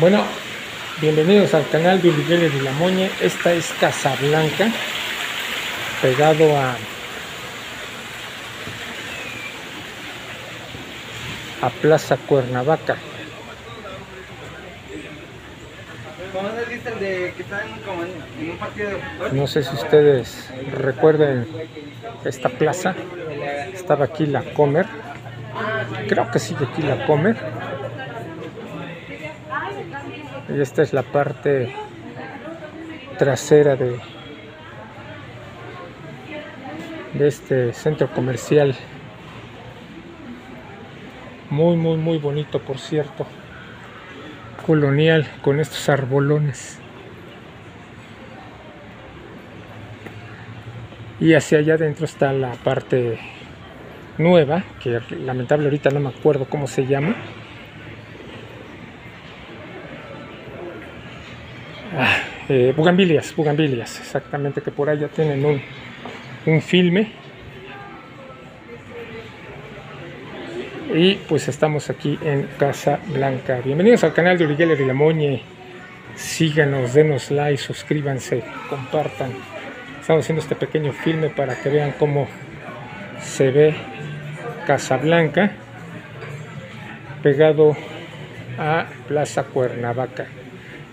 Bueno, bienvenidos al canal de Miguel de la Moñe. Esta es Casablanca, pegado a a Plaza Cuernavaca. No sé si ustedes recuerden esta plaza. Estaba aquí la Comer. Creo que sigue aquí la Comer. Y esta es la parte trasera de, de este centro comercial. Muy, muy, muy bonito, por cierto. Colonial con estos arbolones. Y hacia allá adentro está la parte nueva, que lamentable ahorita no me acuerdo cómo se llama. Eh, bugambilias, exactamente, que por allá tienen un, un filme. Y pues estamos aquí en Casa Blanca. Bienvenidos al canal de Urigeller y la Moñe. Síganos, denos like, suscríbanse, compartan. Estamos haciendo este pequeño filme para que vean cómo se ve Casa Blanca pegado a Plaza Cuernavaca.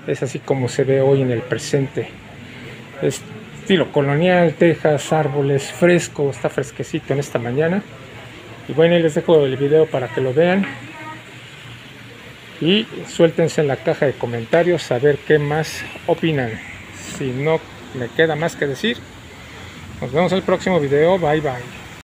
Es así como se ve hoy en el presente. estilo colonial, tejas, árboles, fresco, está fresquecito en esta mañana. Y bueno, les dejo el video para que lo vean. Y suéltense en la caja de comentarios a ver qué más opinan. Si no me queda más que decir, nos vemos en el próximo video. Bye bye.